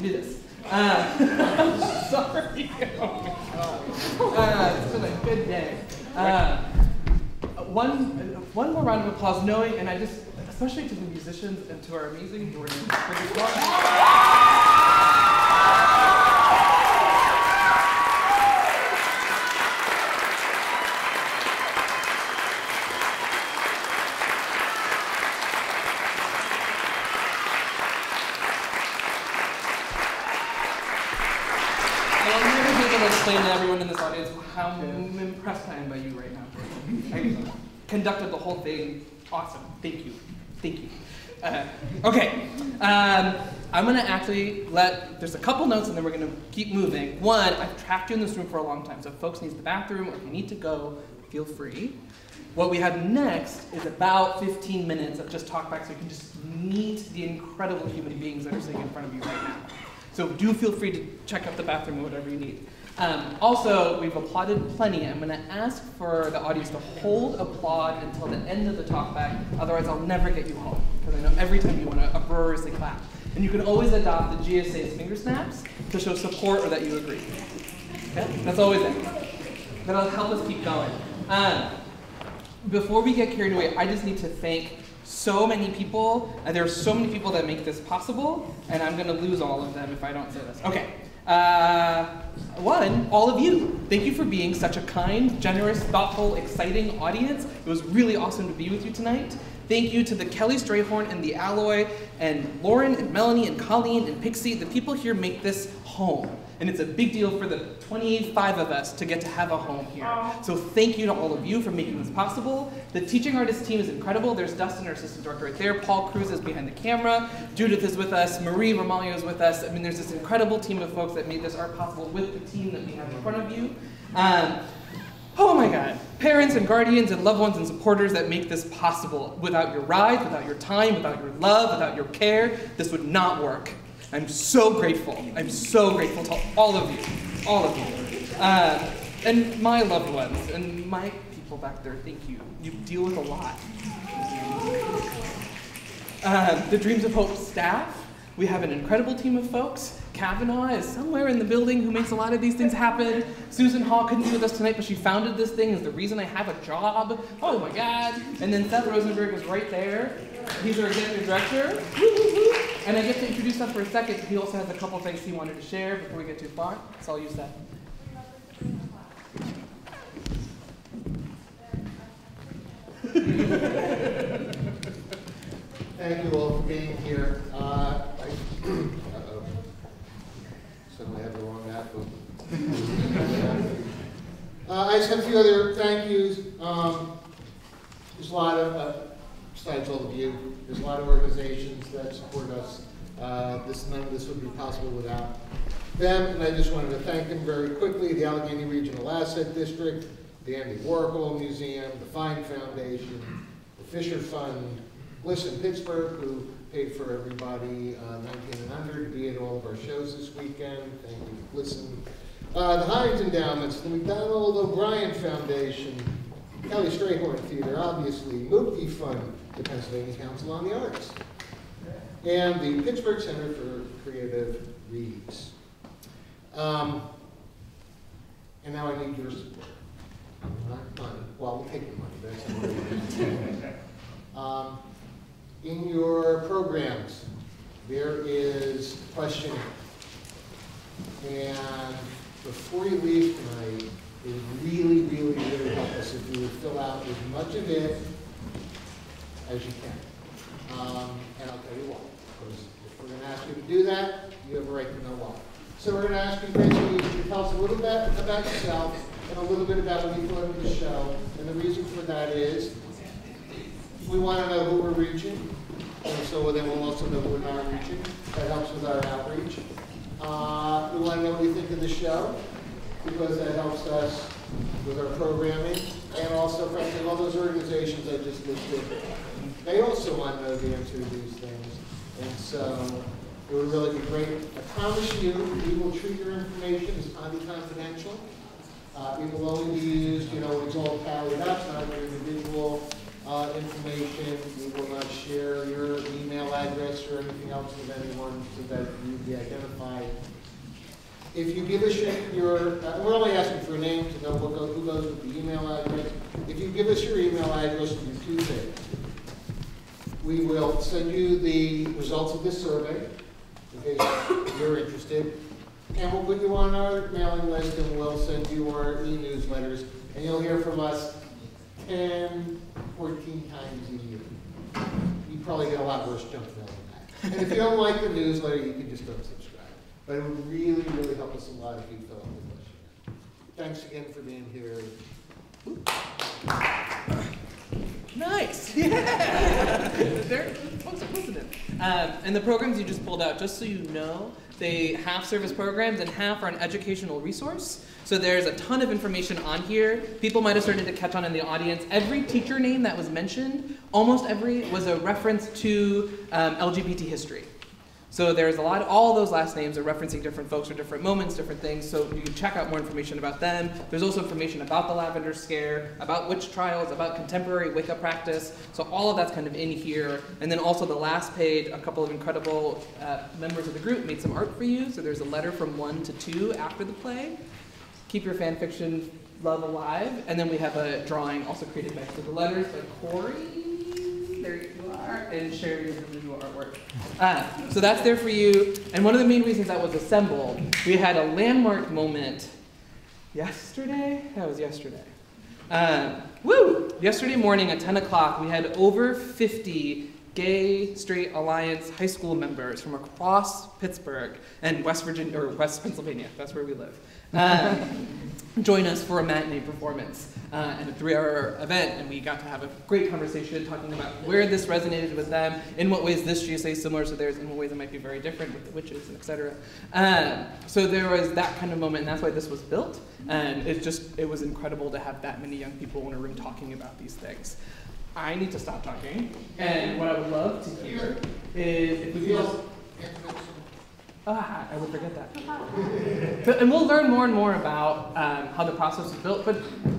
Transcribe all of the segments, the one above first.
I'm do this. Uh, sorry. Oh. Uh, it's been a good day. Uh, one, one more round of applause, knowing, and I just, especially to the musicians and to our amazing Jordan for this song. I'll never be able to explain to everyone in this audience how impressed I am by you right now. Jordan. I conducted the whole thing. Awesome. Thank you. Thank you. Uh, okay. Um, I'm going to actually let, there's a couple notes and then we're going to keep moving. One, I've trapped you in this room for a long time, so if folks need the bathroom or if you need to go, feel free. What we have next is about 15 minutes of just talk back so you can just meet the incredible human beings that are sitting in front of you right now. So do feel free to check out the bathroom or whatever you need. Um, also, we've applauded plenty. I'm going to ask for the audience to hold applaud until the end of the talk back. Otherwise, I'll never get you home because I know every time you want to uproariously clap. And you can always adopt the GSA's finger snaps to show support or that you agree. Okay? That's always it. That'll help us keep going. Um, before we get carried away, I just need to thank so many people. And there are so many people that make this possible, and I'm going to lose all of them if I don't say this. Okay. Uh, one, all of you. Thank you for being such a kind, generous, thoughtful, exciting audience. It was really awesome to be with you tonight. Thank you to the Kelly Strayhorn and the Alloy, and Lauren and Melanie and Colleen and Pixie. The people here make this home. And it's a big deal for the 25 of us to get to have a home here. So thank you to all of you for making this possible. The teaching artist team is incredible. There's Dustin, our assistant director, right there. Paul Cruz is behind the camera. Judith is with us. Marie Romaglio is with us. I mean, there's this incredible team of folks that made this art possible with the team that we have in front of you. Um, Oh my God. Parents and guardians and loved ones and supporters that make this possible. Without your ride, without your time, without your love, without your care, this would not work. I'm so grateful. I'm so grateful to all of you. All of you. Uh, and my loved ones and my people back there, thank you. You deal with a lot. Uh, the Dreams of Hope staff, we have an incredible team of folks. Kavanaugh is somewhere in the building who makes a lot of these things happen. Susan Haugh couldn't be with us tonight, but she founded this thing, is the reason I have a job. Oh my God. And then Seth Rosenberg is right there. He's our executive director. And I get to introduce Seth for a second. He also has a couple things he wanted to share before we get too far. So I'll use that. Thank you all for being here. Uh, I, uh-oh. Suddenly I have the wrong app uh, I just have a few other thank yous. Um, there's a lot of, uh, besides all of you, there's a lot of organizations that support us. Uh, this, none of this would be possible without them, and I just wanted to thank them very quickly. The Allegheny Regional Asset District, the Andy Warhol Museum, the Fine Foundation, the Fisher Fund, Bliss in Pittsburgh, who paid for everybody uh, 19 and under to be at all of our shows this weekend. Thank you, Listen. Uh, the Heinz Endowments, the McDonald O'Brien Foundation, Kelly Strayhorn Theater, obviously, Mukti Fund, the Pennsylvania Council on the Arts, and the Pittsburgh Center for Creative Reuse. Um, and now I need your support. Not money. Well, we'll take your money. Um, in your programs, there is a questioning. And before you leave tonight, it would really, really, really help us if you would fill out as much of it as you can. Um, and I'll tell you why. Because if we're going to ask you to do that, you have a right to know why. So we're going to ask you basically to tell us a little bit about yourself and a little bit about what you thought of the show. And the reason for that is we want to know who we're reaching, and so then we'll also know who we're not reaching. That helps with our outreach. Uh, we want to know what you think of the show, because that helps us with our programming, and also, frankly, all those organizations I just listed, they also want to know the answer to these things. And so it would really be great. I promise you, we will treat your information as highly confidential. Uh, it will only be used, you know, it's all tallied up, not your individual, uh, information. We will not share your email address or anything else with anyone so that you be identified. If you give us your, uh, we're only asking for a name to know what who goes with the email address. If you give us your email address, we do things. We will send you the results of this survey, in case you're interested. And we'll put you on our mailing list and we'll send you our e-newsletters. And you'll hear from us 10, 14 times a year. You probably get a lot worse junk mail than that. And if you don't like the newsletter, you can just unsubscribe. But it would really, really help us a lot if you fill out the questionnaire. Thanks again for being here. Nice. Yeah. there, folks are listening. Um, and the programs you just pulled out, just so you know, they half service programs and half are an educational resource. So there's a ton of information on here. People might have started to catch on in the audience. Every teacher name that was mentioned, almost every, was a reference to um, LGBT history. So there's a lot, all those last names are referencing different folks or different moments, different things, so you can check out more information about them. There's also information about the Lavender Scare, about witch trials, about contemporary Wicca practice, so all of that's kind of in here. And then also the last page, a couple of incredible uh, members of the group made some art for you, so there's a letter from one to two after the play. Keep your fan fiction love alive. And then we have a drawing also created by, so the letters by Corey there you are, and share your individual artwork. Uh, so that's there for you. And one of the main reasons that was assembled, we had a landmark moment yesterday. That was yesterday. Uh, woo! Yesterday morning at 10 o'clock, we had over 50 gay straight alliance high school members from across Pittsburgh and West Virginia or West Pennsylvania. That's where we live. Uh, join us for a matinee performance uh, and a three-hour event, and we got to have a great conversation talking about where this resonated with them, in what ways this GSA is similar to theirs, in what ways it might be very different with the witches, and et cetera. Um, so there was that kind of moment, and that's why this was built. And it just it was incredible to have that many young people in a room talking about these things. I need to stop talking, and what I would love to hear is if we just. Ah, I would forget that. But, and we'll learn more and more about um, how the process was built, but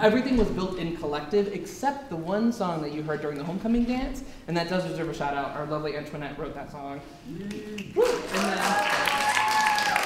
everything was built in collective except the one song that you heard during the homecoming dance, and that does deserve a shout out. Our lovely Antoinette wrote that song. And,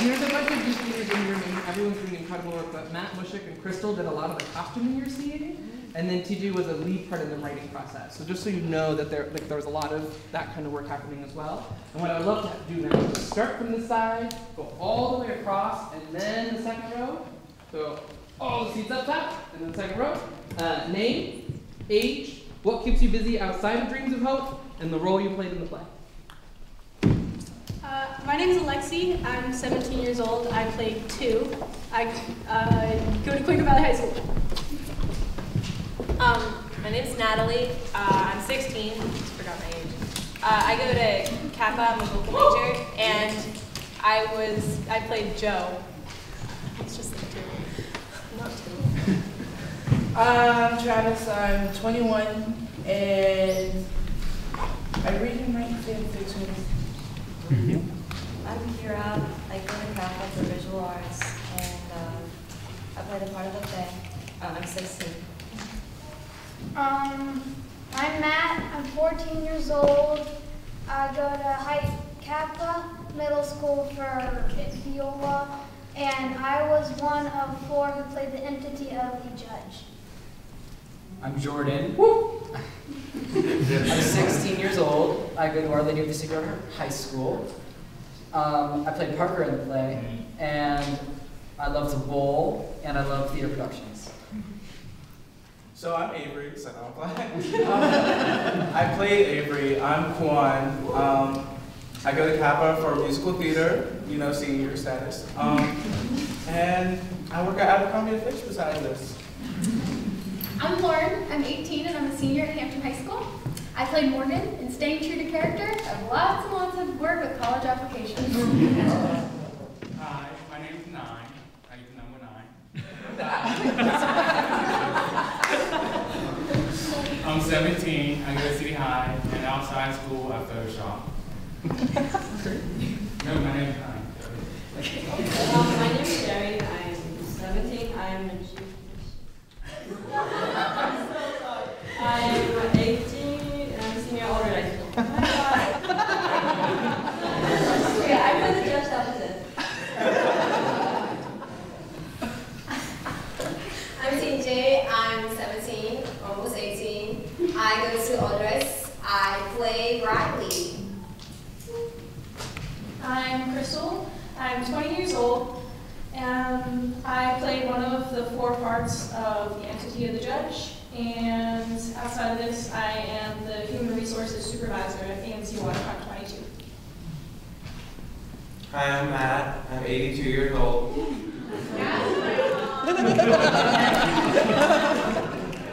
and there's a bunch of DPs in your name. Everyone's doing incredible work, but Matt Mushik and Crystal did a lot of the costuming you're seeing. And then TJ was a lead part in the writing process. So just so you know that there, like, there was a lot of that kind of work happening as well. And what I would love to do now is start from the side, go all the way across, and then the second row. So all the seats up top, and then the second row. Uh, name, age, what keeps you busy outside of Dreams of Hope, and the role you played in the play. My name is Alexi. I'm 17 years old. I played two. I uh, go to Quaker Valley High School. Um, my name's Natalie. Uh, I'm 16. Just forgot my age. Uh, I go to CAPA. I'm a vocal major, and I was I played Joe. It's just like two, not two. I'm Travis. I'm 21, and I read and write fan fiction. I'm Kira. I go to CAPA for visual arts, and uh, I play the part of the play. Uh, I'm 16. Um, I'm Matt. I'm 14 years old. I go to High CAPA Middle School for viola, and I was one of four who played the entity of the judge. I'm Jordan. I'm 16 years old. I go to Our Lady of the Sacred High School. Um, I played Parker in the play, and I love to bowl, and I love theater productions. So I'm Avery, so no, I'm playing. I play Avery. I'm Kwan. Um, I go to CAPA for musical theater, you know, senior status. Um, and I work at Abercrombie and Fitch besides this. I'm Lauren. I'm 18 and I'm a senior at Hampton High School. I played Morgan, and staying true to character, I have lots and lots of work with college applications. Hi, my name's Nine. I use the number nine. I'm 17. I go to City High, and outside school I Photoshop. no, my name's Nine. Um, my name is Jerry. I'm 17. I'm in Francine J. I'm 17, almost 18. I go to Allderdice. I play Riley. I'm Crystal. I'm 20 years old, and I played one of the four parts of the entity of the judge. And outside of this, I am the human resources supervisor at AMC Waterfront 22. Hi, I'm Matt. I'm 82 years old.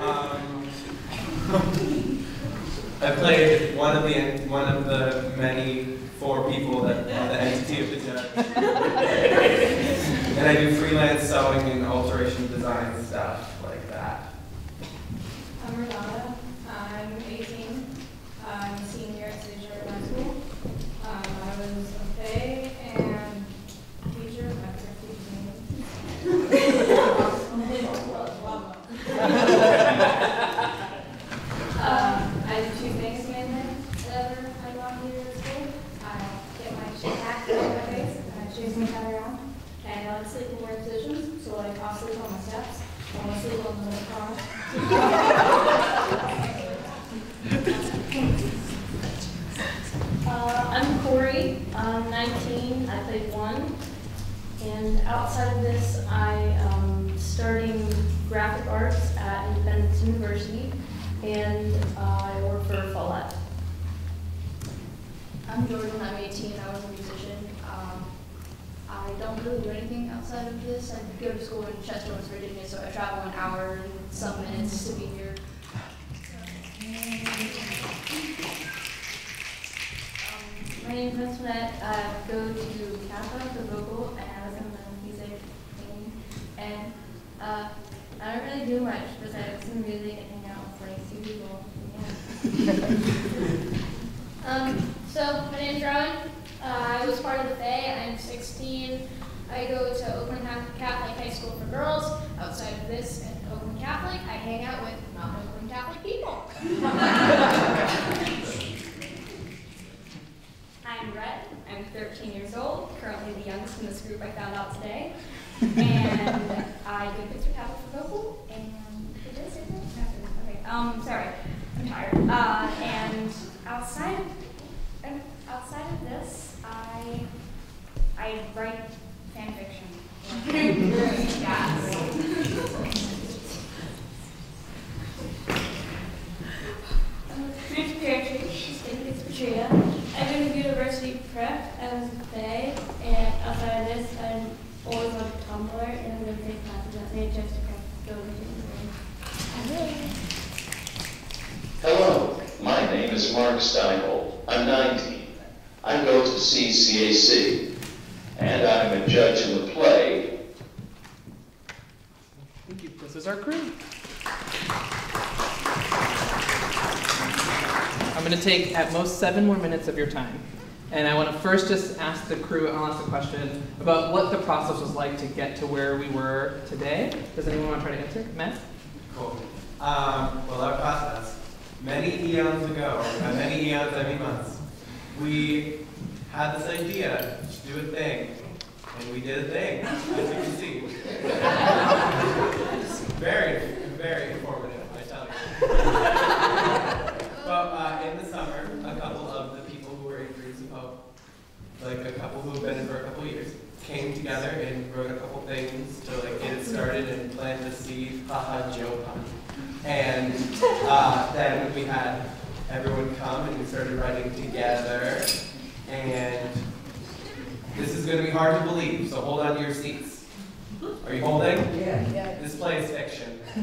um, I played one of the one of the many four people that are the entity of the judge, and I do freelance sewing and alteration design stuff like that. I'm Renata. I'm 18. I'm a senior at City Charter High School. Um, I was a Faye and teacher. I forget the name. Um, I do two things mainly whenever I go out here at school. I get my shit hacked out of my face and I chase my cat around. And I like sleep in weird positions, so like I'll sleep on my steps. I want to sleep on the car. Uh, I'm Corey. I'm 19. I played one. And outside of this, I am studying graphic arts at Independence University, and uh, I work for Follett. I'm Jordan, I'm 18, I was a musician. Um, I don't really do anything outside of this. I go to school in Chester, West Virginia, so I travel an hour and some minutes to be here. My name is Antoinette. I go to CAPA for vocal, and I was in the music thing. And uh, I don't really do much besides to music and hang out with like two people. Yeah. Um, so my name's Rowan. Uh, I was part of the Fae. I'm 16. I go to Oakland Catholic High School for girls. Outside of this at Oakland Catholic, I hang out with non-Oakland Catholic people. I'm Red. I'm 13 years old, currently the youngest in this group I found out today. And I go to Pittsburgh Catholic for vocal, and did I say that? No, Okay, um, sorry, I'm tired. Uh, and outside, and outside of this, I, I write fan fiction. I'm Chris Patrick, Stevens Patria. I've been to university prep as a Faye, and outside of this, I'm always on Tumblr, and I'm going to take classes at St. Joseph Prep. Go to Hello, my name is Mark Steinhold. I'm 19. I go to CCAC, and I'm a judge in the play. Thank you. This is our crew. I'm going to take at most seven more minutes of your time. And I want to first just ask the crew, I'll ask a question about what the process was like to get to where we were today. Does anyone want to try to answer? Matt? Cool. Um, well, our process, many eons ago, by many eons, I mean months, we had this idea to do a thing, and we did a thing, as you can see. very, very informative, I tell you. but uh, in the summer, a couple of the people who were in Groups of Hope, like a couple who have been in for a couple years, came together and wrote a couple things to like get it started and plant the seed, haha, Joe pun. And uh, then we had everyone come and we started writing together. And this is going to be hard to believe, so hold on to your seats. Are you holding? Yeah. This play is fiction.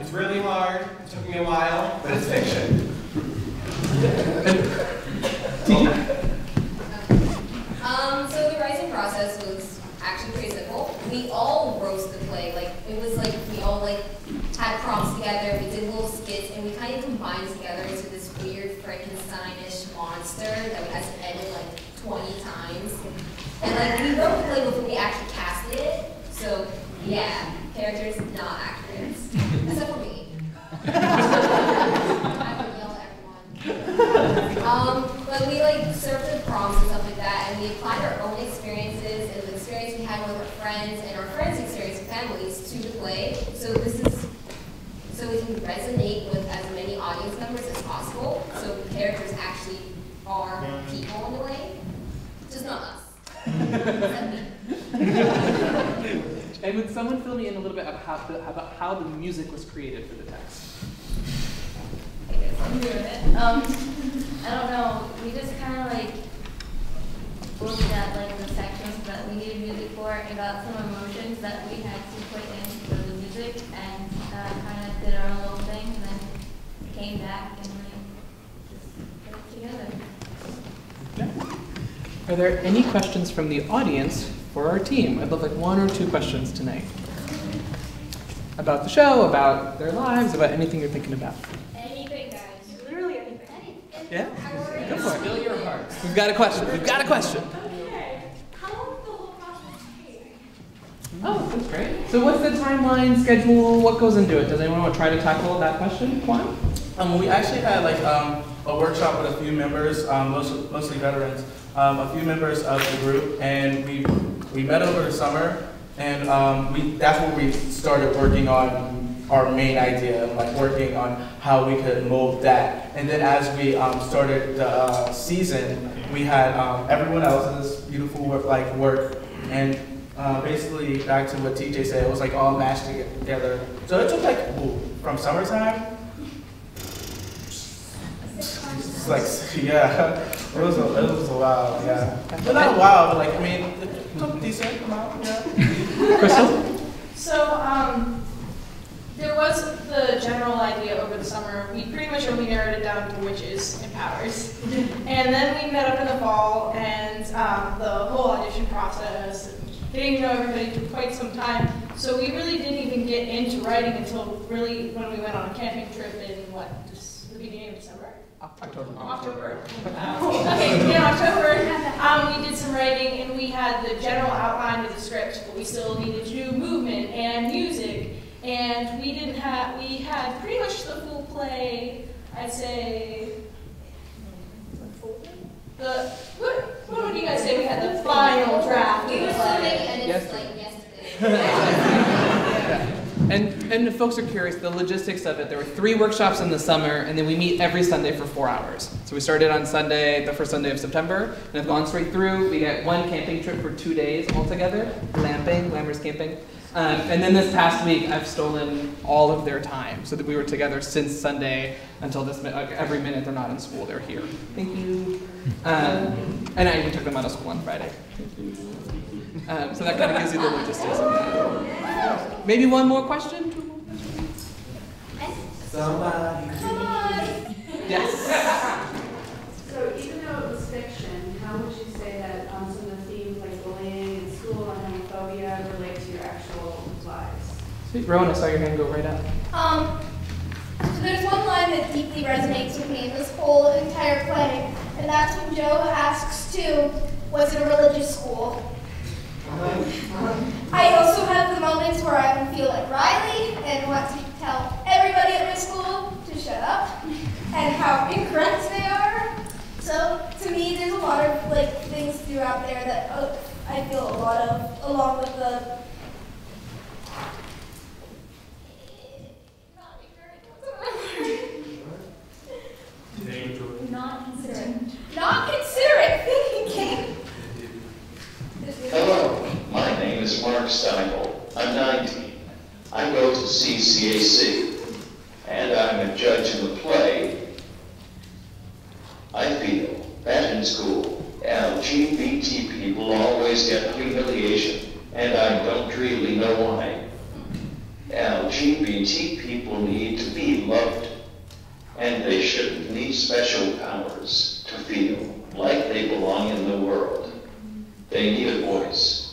it's really hard. It took me a while, but it's fiction. Um, so the writing process was actually pretty simple. We all wrote the play. Like it was like we all like had prompts together. We did little skits, and we kind of combined together into this weird Frankensteinish monster that we had to edit like 20 times. And like we wrote the play before we actually casted it. So yeah, characters not actors, except for me. I would yell at everyone. Um, but we like served the prompts and stuff like that, and we applied our own experiences and the experience we had with our friends and our friends' experience with And would someone fill me in a little bit about how the, about how the music was created for the text? I'm doing it. Um, I don't know. We just kind of like looked at like the sections that we needed music for and got some emotions that we had to put into the music and uh, kind of did our own little thing and then came back and like just put it together. Are there any questions from the audience for our team? I'd love like one or two questions tonight. About the show, about their lives, about anything you're thinking about. Anything, guys. Literally anything. Yeah? Go for it. Spill your hearts. We've got a question. We've got a question. Okay. How long did the whole process take? Oh, that's great. So what's the timeline, schedule, what goes into it? Does anyone want to try to tackle that question? Juan? Um, we actually had like um, a workshop with a few members, um, most, mostly veterans, um, a few members of the group, and we we met over the summer, and um, we that's where we started working on our main idea, like working on how we could mold that. And then as we um, started the uh, season, we had um, everyone else's beautiful work, like work, and uh, basically back to what TJ said, it was like all mashed together. So it took like ooh, from summertime like, yeah, it was a, it was a while, yeah. But not a while, but like, I mean, it took a decent amount, yeah. Crystal? So, um, there was the general idea over the summer. We pretty much only narrowed it down to witches and powers. and then we met up in the fall, and um, the whole audition process, getting to know everybody took quite some time. So we really didn't even get into writing until really when we went on a camping trip in what, just the beginning of December? October. October. okay, in October, um, we did some writing and we had the general outline of the script, but we still needed to do movement and music. And we didn't have, we had pretty much the full play, I'd say, the, what, what would you guys say? We had the final draft. We were the swimming and it's Yes. like yesterday. And, and if folks are curious, the logistics of it, there were three workshops in the summer, and then we meet every Sunday for four hours. So we started on Sunday, the first Sunday of September, and have gone straight through. We get one camping trip for two days altogether, glamping, glamorous camping. Um, and then this past week, I've stolen all of their time, so that we were together since Sunday until this, like, every minute they're not in school, they're here. Thank you. Um, and I even took them out of school on Friday. Um, so that kind of gives you the logistics of that. Maybe one more question? Two more questions? Somebody. Yes. So even though it was fiction, how would you say that um, some of the themes like bullying and school and homophobia relate to your actual lives? Sweet. Rowan, I saw your hand go right up. Um, so there's one line that deeply resonates with me in this whole entire play, and that's when Joe asks Stu, was it a religious school? I also have the moments where I feel like Riley and want to tell everybody at my school to shut up and how incorrect they are. So to me, there's a lot of like things throughout there that uh, I feel a lot of, along with the Not considering. not considerate thinking. Hello, my name is Mark Steinikel. I'm 19. I go to CCAC, and I'm a judge in the play. I feel that in school, LGBT people always get humiliation, and I don't really know why. LGBT people need to be loved, and they shouldn't need special powers to feel like they belong in the world. They need a voice.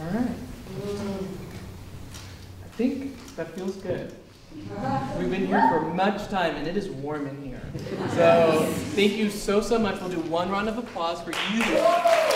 All right. I think that feels good. We've been here for much time and it is warm in here. So thank you so, so much. We'll do one round of applause for you.